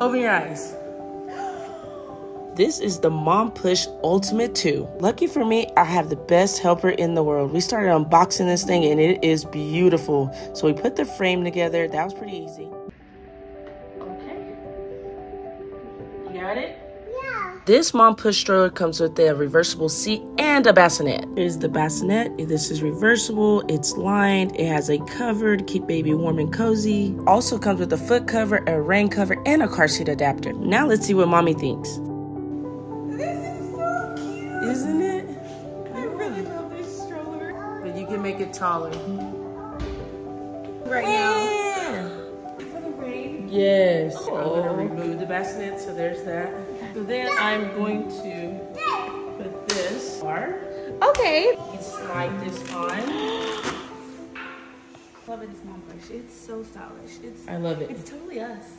Open your eyes. This is the Mompush Ultimate 2. Lucky for me, I have the best helper in the world. We started unboxing this thing and it is beautiful. So we put the frame together. That was pretty easy. Okay. You got it? Yeah. This Mompush stroller comes with a reversible seat and a bassinet. Here's the bassinet. This is reversible. It's lined. It has a cover to keep baby warm and cozy. Also comes with a foot cover, a rain cover, and a car seat adapter. Now let's see what mommy thinks. This is so cute. Isn't it? I really love this stroller. But you can make it taller. Right now. For Yes. Oh. I'm gonna remove the bassinet, so there's that. So then I'm going to put this bar. Okay. You slide this on. Love it, it's Mompush. It's so stylish. It's I love it. it's totally us.